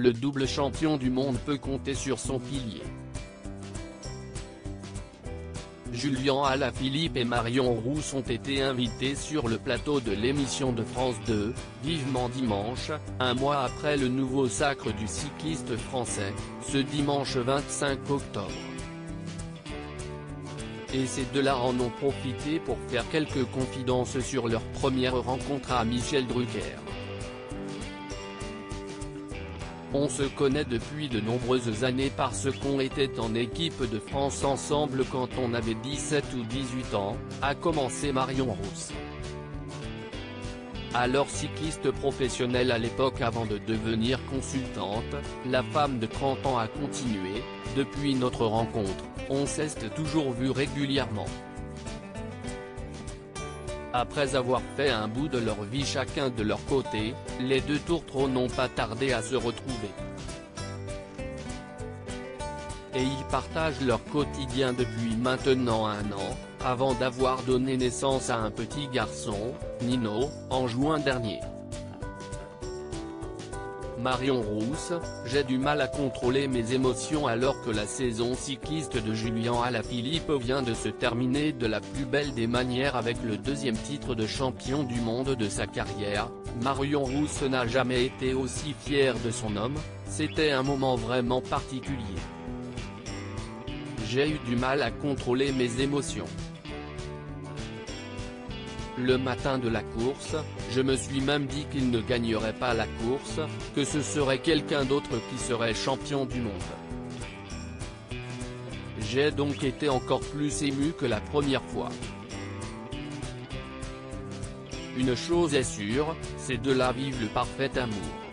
le double champion du monde peut compter sur son pilier. Julien Alaphilippe et Marion Rousse ont été invités sur le plateau de l'émission de France 2, Vivement Dimanche, un mois après le nouveau sacre du cycliste français, ce dimanche 25 octobre. Et ces deux-là en ont profité pour faire quelques confidences sur leur première rencontre à Michel Drucker. On se connaît depuis de nombreuses années parce qu'on était en équipe de France ensemble quand on avait 17 ou 18 ans, a commencé Marion Rousse. Alors cycliste professionnelle à l'époque avant de devenir consultante, la femme de 30 ans a continué, depuis notre rencontre, on s'est toujours vu régulièrement. Après avoir fait un bout de leur vie chacun de leur côté, les deux tourtereaux n'ont pas tardé à se retrouver. Et ils partagent leur quotidien depuis maintenant un an, avant d'avoir donné naissance à un petit garçon, Nino, en juin dernier. Marion Rousse, j'ai du mal à contrôler mes émotions alors que la saison cycliste de Julien Alaphilippe vient de se terminer de la plus belle des manières avec le deuxième titre de champion du monde de sa carrière, Marion Rousse n'a jamais été aussi fière de son homme, c'était un moment vraiment particulier. J'ai eu du mal à contrôler mes émotions. Le matin de la course, je me suis même dit qu'il ne gagnerait pas la course, que ce serait quelqu'un d'autre qui serait champion du monde. J'ai donc été encore plus ému que la première fois. Une chose est sûre, c'est de là vivre le parfait amour.